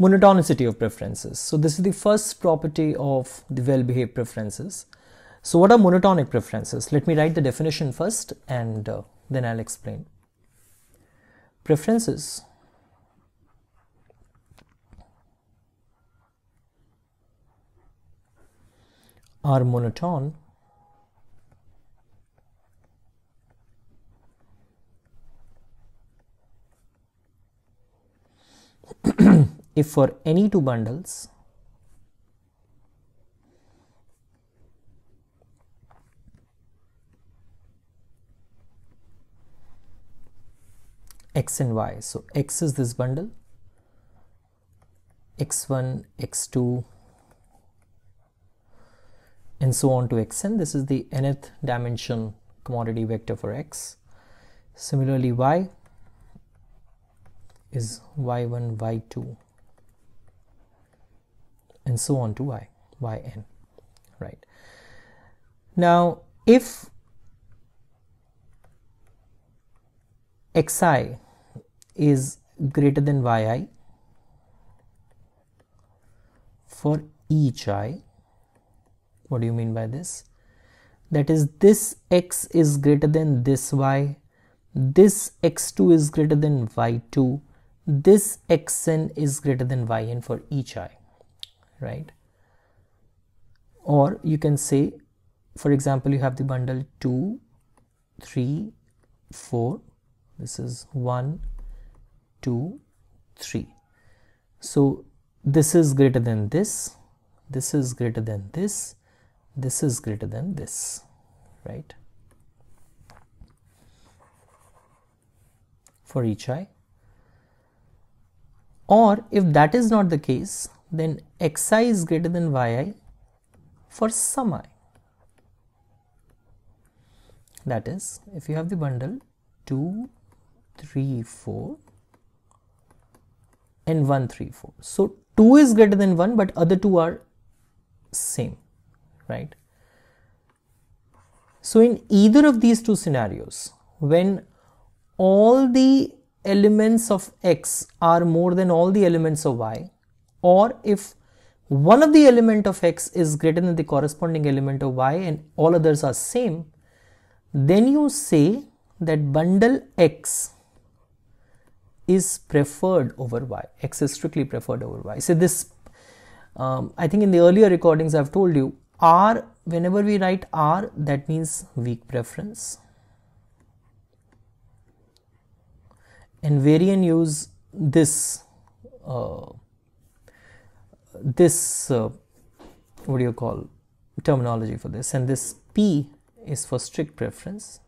monotonicity of preferences. So this is the first property of the well-behaved preferences. So what are monotonic preferences? Let me write the definition first and uh, then I'll explain. Preferences are monotone if for any two bundles x and y. So x is this bundle x1 x2 and so on to xn this is the nth dimension commodity vector for x. Similarly y is y1 y2 and so on to y yn right? Now if xi is greater than yi for each i what do you mean by this? That is this x is greater than this y this x2 is greater than y2 this xn is greater than yn for each i right? Or you can say for example you have the bundle 2 3 4 this is 1 2 3 so this is greater than this this is greater than this this is greater than this right? For each i. Or if that is not the case then xi is greater than yi for some i that is if you have the bundle 2 3 4 and 1 3 4 so 2 is greater than 1 but other two are same right? So in either of these two scenarios when all the elements of x are more than all the elements of y or if one of the element of x is greater than the corresponding element of y and all others are same. Then you say that bundle x is preferred over y. X is strictly preferred over y. So this um, i think in the earlier recordings i've told you r whenever we write r that means weak preference. And Varian use this uh, this uh, what do you call terminology for this? And this P is for strict preference.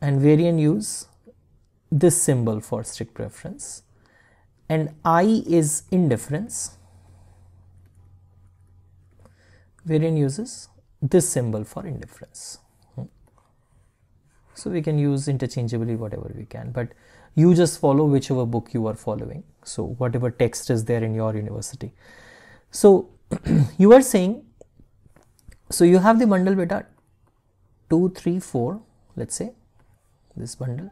And Varian use this symbol for strict preference. And I is indifference. Varian uses this symbol for indifference. So we can use interchangeably whatever we can but you just follow whichever book you are following. So whatever text is there in your university. So you are saying so you have the bundle beta 2 3 4 let's say this bundle.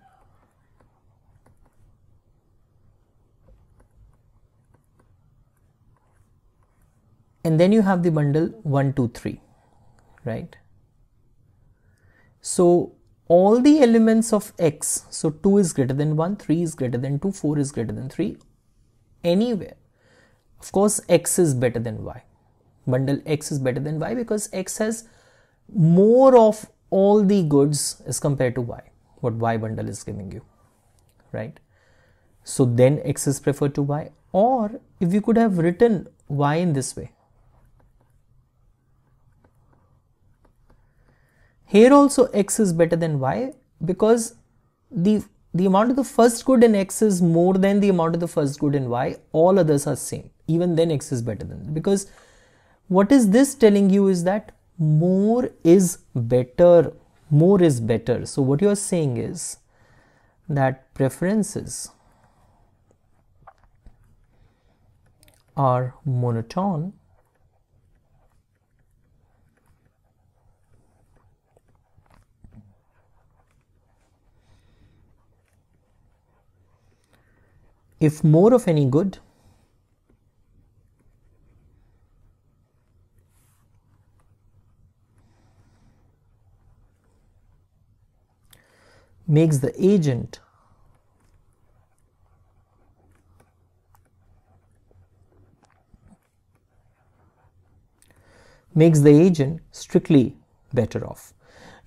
And then you have the bundle 1 2 3 right? So all the elements of x so 2 is greater than 1 3 is greater than 2 4 is greater than 3 anywhere. Of course x is better than y. Bundle x is better than y because x has more of all the goods as compared to y what y bundle is giving you right? So then x is preferred to y. Or if you could have written y in this way Here also x is better than y because the the amount of the first good in x is more than the amount of the first good in y. All others are same. Even then x is better than because what is this telling you is that more is better. More is better. So what you are saying is that preferences are monotone if more of any good makes the agent makes the agent strictly better off.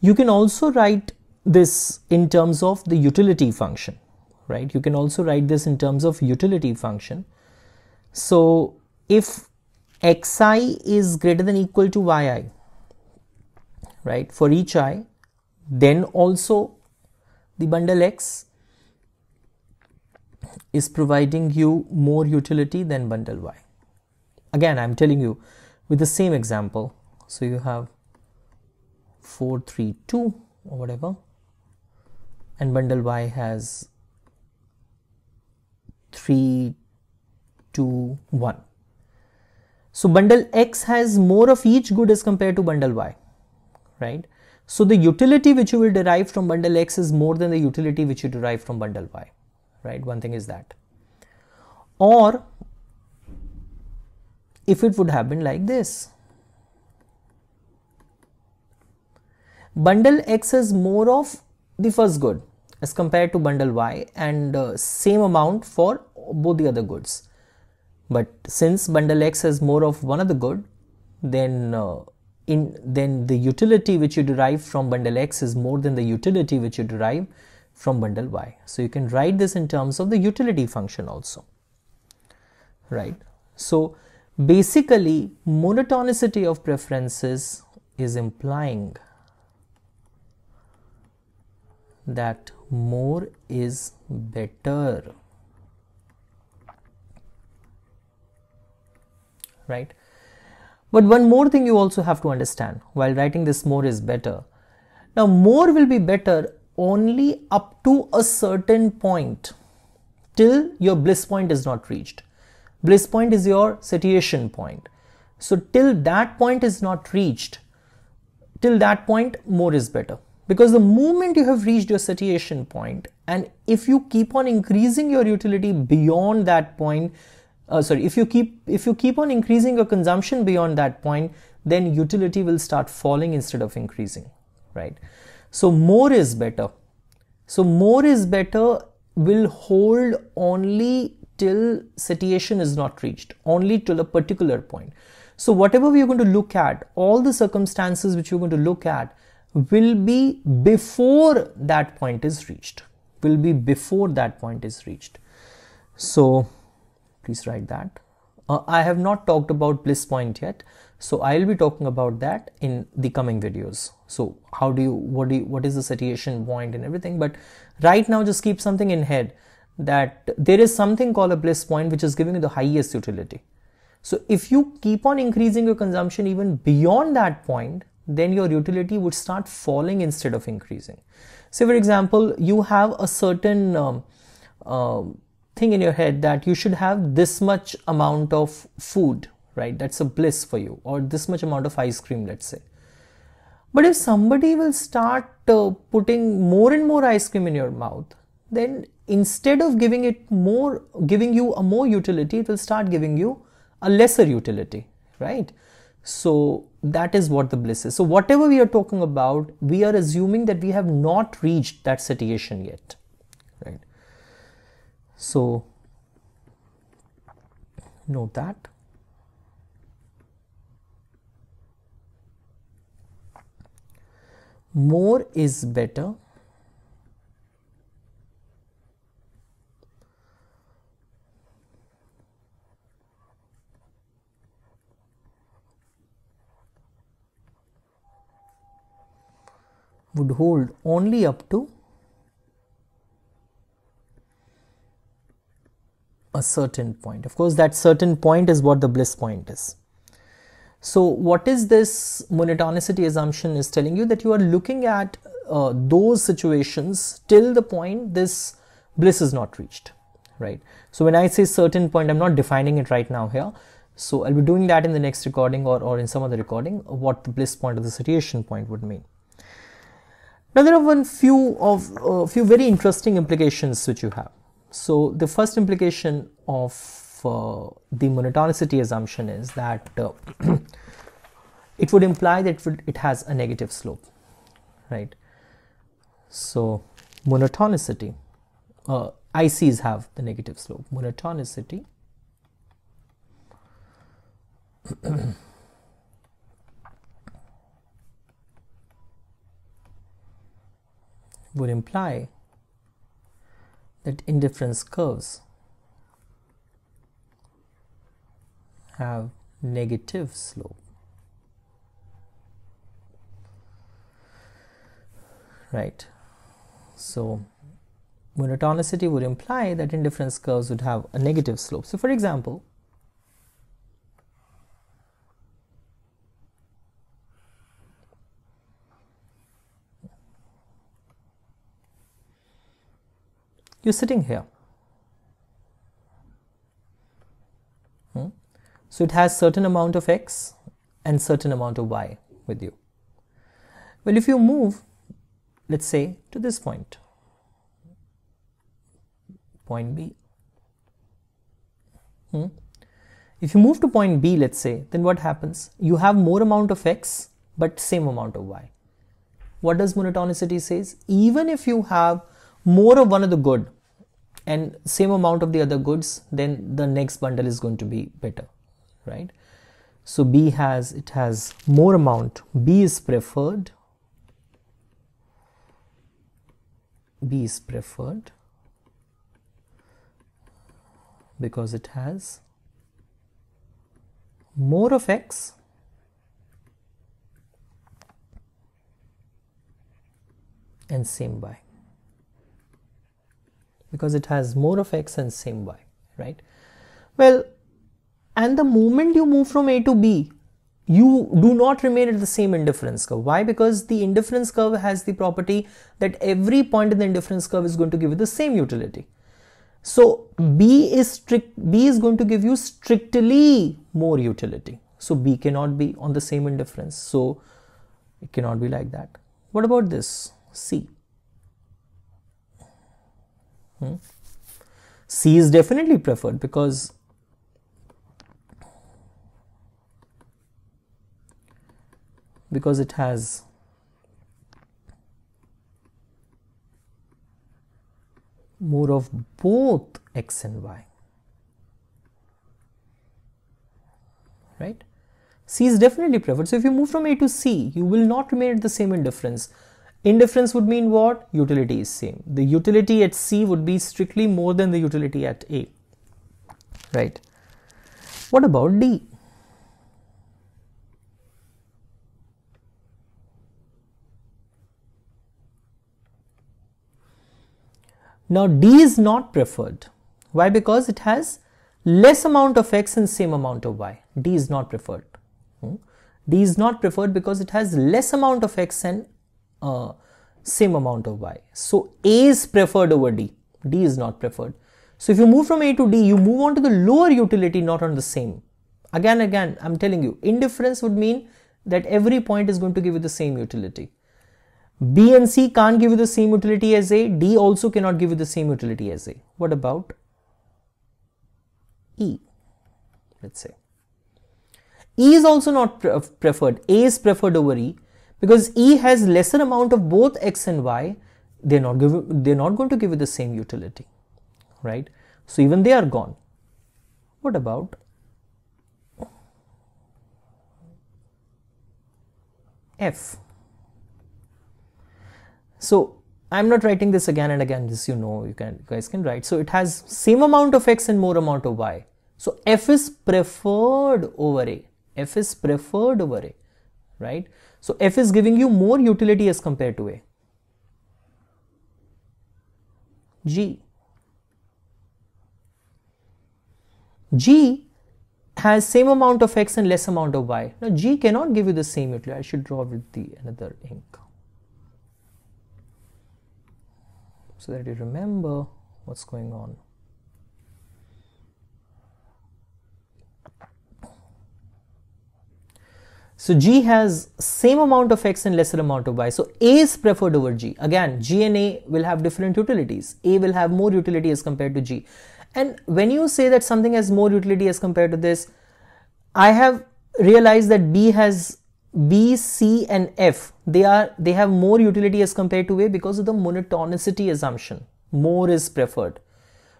You can also write this in terms of the utility function, right? You can also write this in terms of utility function. So if xi is greater than equal to yi, right, for each i, then also the bundle X is providing you more utility than bundle Y. Again, I'm telling you with the same example. So you have 432 or whatever, and bundle Y has 3, 2, 1. So bundle X has more of each good as compared to bundle Y, right? So the utility which you will derive from bundle X is more than the utility which you derive from bundle Y, right? One thing is that. Or if it would have been like this. Bundle X has more of the first good as compared to bundle Y and uh, same amount for both the other goods. But since bundle X has more of one of the good, then uh, in then the utility which you derive from bundle x is more than the utility which you derive from bundle y. So you can write this in terms of the utility function also. Right. So basically monotonicity of preferences is implying that more is better. Right. But one more thing you also have to understand while writing this more is better. Now, more will be better only up to a certain point till your bliss point is not reached. Bliss point is your satiation point. So, till that point is not reached, till that point, more is better. Because the moment you have reached your satiation point, and if you keep on increasing your utility beyond that point, uh, sorry if you keep if you keep on increasing your consumption beyond that point then utility will start falling instead of increasing right? So more is better. So more is better will hold only till satiation is not reached only till a particular point. So whatever we are going to look at all the circumstances which you're going to look at will be before that point is reached will be before that point is reached. So please write that. Uh, I have not talked about bliss point yet, so I'll be talking about that in the coming videos. So how do you, what do you, what is the satiation point and everything, but right now just keep something in head that there is something called a bliss point which is giving you the highest utility. So if you keep on increasing your consumption even beyond that point, then your utility would start falling instead of increasing. Say for example, you have a certain um, uh, thing in your head that you should have this much amount of food, right? That's a bliss for you, or this much amount of ice cream, let's say. But if somebody will start uh, putting more and more ice cream in your mouth, then instead of giving it more, giving you a more utility, it will start giving you a lesser utility, right? So that is what the bliss is. So whatever we are talking about, we are assuming that we have not reached that satiation yet, right? So note that. More is better. would hold only up to a certain point. Of course, that certain point is what the bliss point is. So, what is this monotonicity assumption is telling you that you are looking at uh, those situations till the point this bliss is not reached, right? So, when I say certain point, I'm not defining it right now here. So, I'll be doing that in the next recording or, or in some other recording, what the bliss point or the satiation point would mean. Now, there are one few of a uh, few very interesting implications which you have So the first implication of uh, the monotonicity assumption is that uh, it would imply that it, has a negative slope, right? So monotonicity, uh, ICs have the negative slope. Monotonicity would imply that indifference curves have negative slope. Right. So monotonicity would imply that indifference curves would have a negative slope. So for example, you're sitting here. Hmm? So it has certain amount of x and certain amount of y with you. Well, if you move, let's say, to this point, point B. Hmm? If you move to point B, let's say, then what happens? You have more amount of x, but same amount of y. What does monotonicity says? Even if you have more of one of the good and same amount of the other goods then the next bundle is going to be better right? So b has it has more amount. B is preferred. B is preferred because it has more of x and same y because it has more of x and same y, right? Well, and the moment you move from A to B, you do not remain at the same indifference curve. Why? Because the indifference curve has the property that every point in the indifference curve is going to give you the same utility. So B is strict, B is going to give you strictly more utility. So B cannot be on the same indifference. So it cannot be like that. What about this? C. Hmm? C is definitely preferred because because it has more of both x and y right? C is definitely preferred. So if you move from a to c you will not remain at the same indifference Indifference would mean what? Utility is same. The utility at C would be strictly more than the utility at A. Right. What about D? Now D is not preferred. Why? Because it has less amount of X and same amount of Y. D is not preferred. Hmm? D is not preferred because it has less amount of X and same amount of y. So A is preferred over D, D is not preferred. So if you move from A to D, you move on to the lower utility, not on the same. Again, again, I'm telling you, indifference would mean that every point is going to give you the same utility. B and C can't give you the same utility as A, D also cannot give you the same utility as A. What about E? Let's say. E is also not preferred. A is preferred over E because E has lesser amount of both X and Y, they're not, give, they're not going to give you the same utility, right? So even they are gone. What about F? So I'm not writing this again and again, this you know, you can you guys can write. So it has same amount of X and more amount of Y. So F is preferred over A. F is preferred over A, right? So F is giving you more utility as compared to A. G. G has same amount of X and less amount of Y. Now G cannot give you the same utility. I should draw with the another ink. So that you remember what's going on. So G has same amount of X and lesser amount of Y. So A is preferred over G. Again, G and A will have different utilities. A will have more utility as compared to G. And when you say that something has more utility as compared to this, I have realized that B has B, C and F. They are they have more utility as compared to A because of the monotonicity assumption. More is preferred.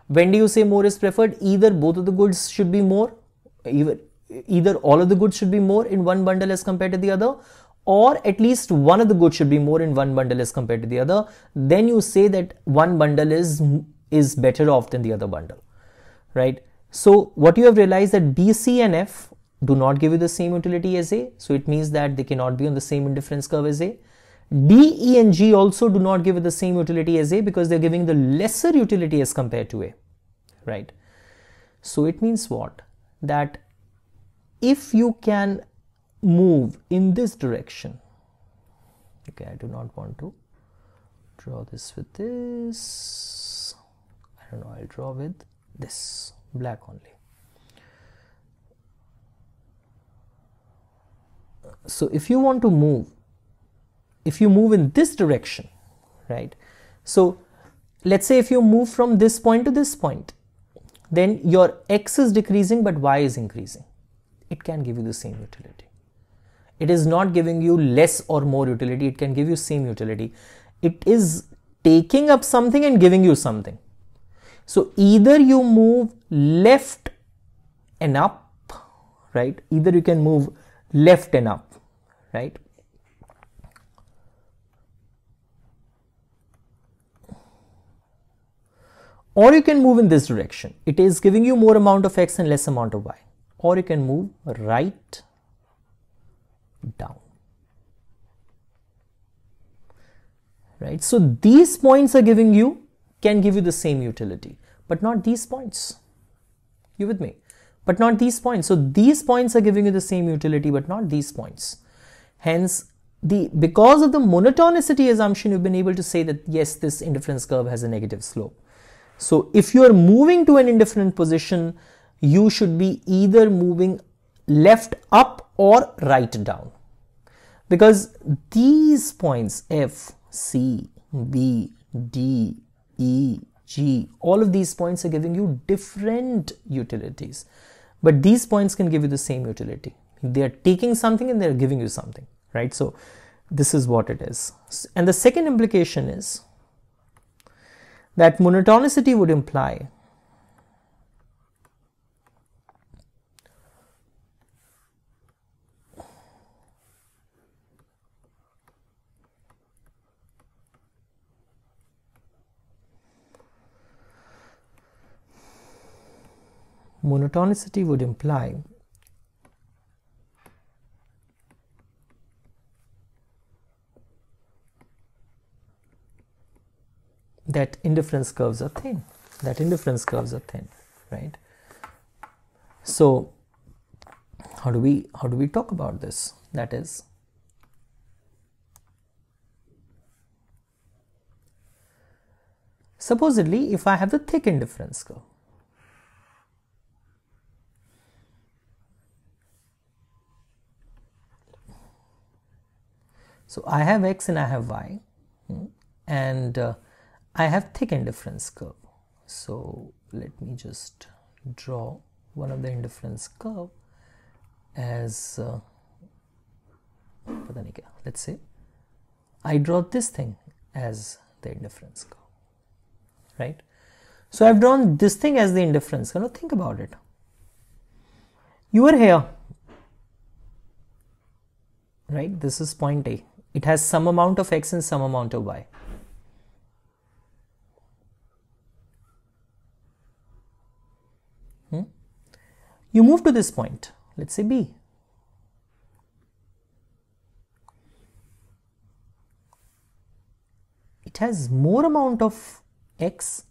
When do you say more is preferred? Either both of the goods should be more, either, either all of the goods should be more in one bundle as compared to the other, or at least one of the goods should be more in one bundle as compared to the other. Then you say that one bundle is is better off than the other bundle, right? So what you have realized that B, C and F do not give you the same utility as A. So it means that they cannot be on the same indifference curve as A. D, E and G also do not give you the same utility as A because they're giving the lesser utility as compared to A, right? So it means what? That if you can move in this direction, okay, I do not want to draw this with this, I don't know, I'll draw with this, black only. So if you want to move if you move in this direction, right? So let's say if you move from this point to this point, then your x is decreasing but y is increasing. It can give you the same utility. It is not giving you less or more utility, it can give you same utility. It is taking up something and giving you something. So either you move left and up, right? Either you can move left and up, right? or you can move in this direction. It is giving you more amount of x and less amount of y. Or you can move right down. Right. So these points are giving you, can give you the same utility, but not these points. You with me? But not these points. So these points are giving you the same utility, but not these points. Hence, the because of the monotonicity assumption, you've been able to say that yes, this indifference curve has a negative slope. So if you are moving to an indifferent position, you should be either moving left up or right down. Because these points F, C, B, D, E, G, all of these points are giving you different utilities. But these points can give you the same utility. They are taking something and they are giving you something, right? So this is what it is. And the second implication is that monotonicity would imply monotonicity would imply that indifference curves are thin that indifference curves are thin right? So how do we how do we talk about this? That is supposedly if i have the thick indifference curve so i have x and i have y hmm, and uh, I have thick indifference curve. So let me just draw one of the indifference curve as uh, let's say I draw this thing as the indifference curve right? So I've drawn this thing as the indifference curve. Now think about it. You are here right? This is point A it has some amount of x and some amount of y hmm? You move to this point, let's say B. It has more amount of x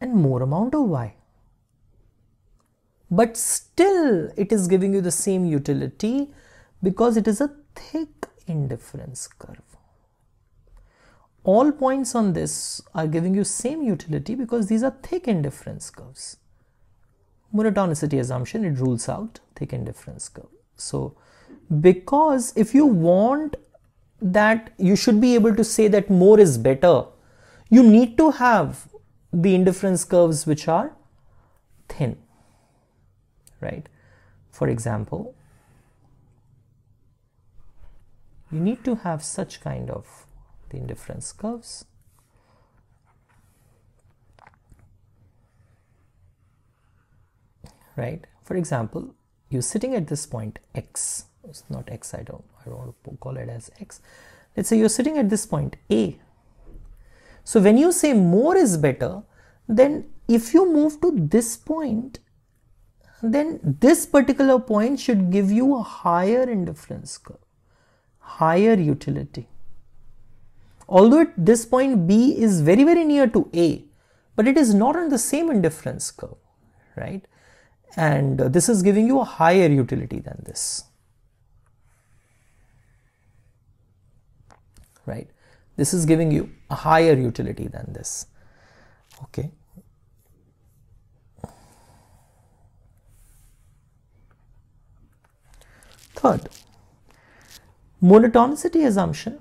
and more amount of y. But still it is giving you the same utility because it is a thick indifference curve. All points on this are giving you same utility because these are thick indifference curves monotonicity assumption, it rules out thick indifference curve. So because if you want that you should be able to say that more is better you need to have the indifference curves which are thin right for example you need to have such kind of the indifference curves. Right? For example you're sitting at this point x. It's not x i don't i don't want to call it as x. Let's say you're sitting at this point a. So when you say more is better then if you move to this point then this particular point should give you a higher indifference curve higher utility. Although at this point b is very very near to a but it is not on the same indifference curve right? And this is giving you a higher utility than this right? This is giving you a higher utility than this okay? Third monotonicity assumption.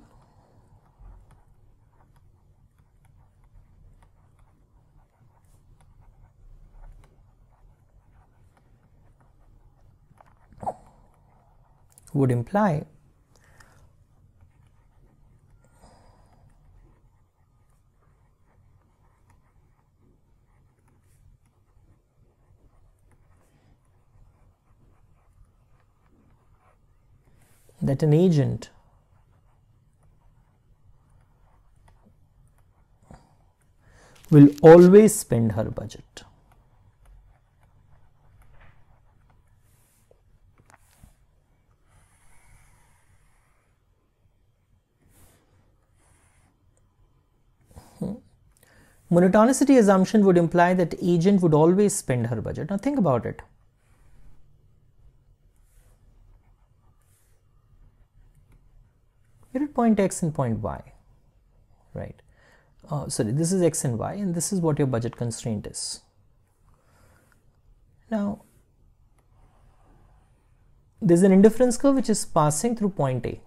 Would imply that an agent will always spend her budget. Hmm. Monotonicity assumption would imply that agent would always spend her budget. Now think about it. Point X and point Y, right? Uh, sorry, this is X and Y and this is what your budget constraint is. Now, there's an indifference curve which is passing through point A.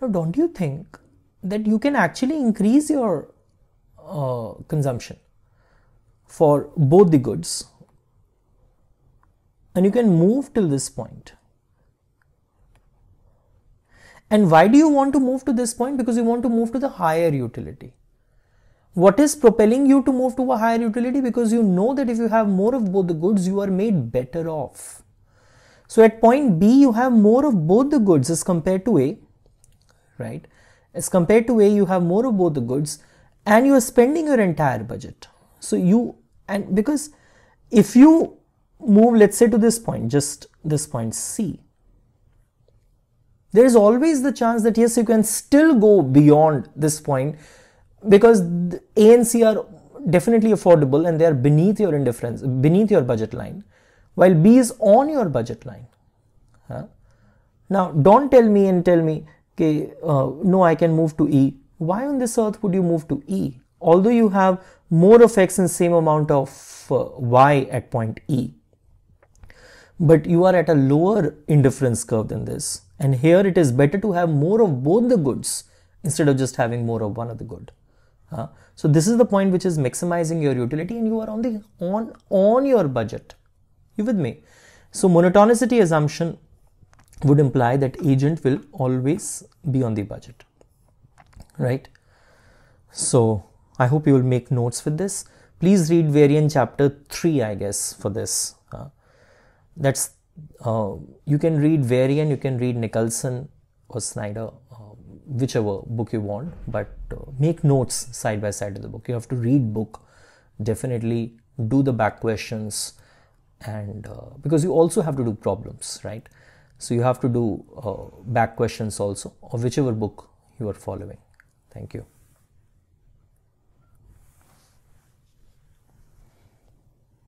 Now, don't you think that you can actually increase your uh, consumption for both the goods and you can move till this point. And why do you want to move to this point? Because you want to move to the higher utility. What is propelling you to move to a higher utility? Because you know that if you have more of both the goods, you are made better off. So at point B, you have more of both the goods as compared to A, right? As compared to A, you have more of both the goods and you are spending your entire budget. So you, and because if you move, let's say to this point, just this point C, there is always the chance that yes, you can still go beyond this point because A and C are definitely affordable and they are beneath your indifference, beneath your budget line, while B is on your budget line. Huh? Now, don't tell me and tell me, okay, uh, no, I can move to E why on this earth would you move to E? Although you have more of X and same amount of uh, Y at point E. But you are at a lower indifference curve than this. And here it is better to have more of both the goods instead of just having more of one of the good. Uh, so this is the point which is maximizing your utility and you are on the on on your budget. You with me? So monotonicity assumption would imply that agent will always be on the budget right? So I hope you will make notes with this. Please read Varian chapter 3, I guess, for this. That's uh, you can read Varian, you can read Nicholson or Snyder, uh, whichever book you want, but uh, make notes side by side of the book. You have to read book, definitely do the back questions, and uh, because you also have to do problems, right? So you have to do uh, back questions also, of whichever book you are following. Thank you.